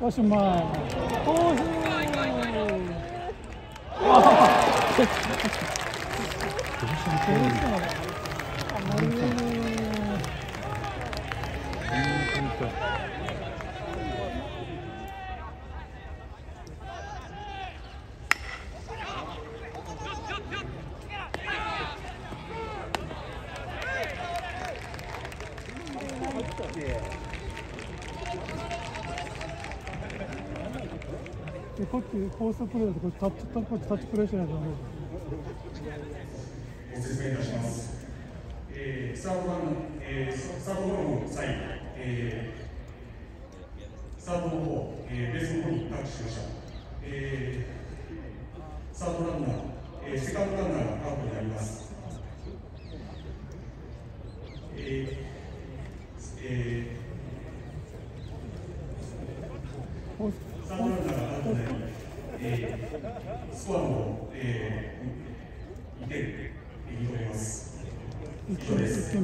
おしまい。おーでこっちコースプレーでこっちタッチこっちタッチプレーしないとダメご説明いたします。えー、スタートラン、えー、スタートゴロの際、えー、スタートの方、えー、ベースの方にタッチしました。えー、スタートランナー、えー、セカンドランナーがアウトになります。えー、えコースー、スタートランナーがアウトになり、えー、スコアの、えー、2点、認めます。以上です。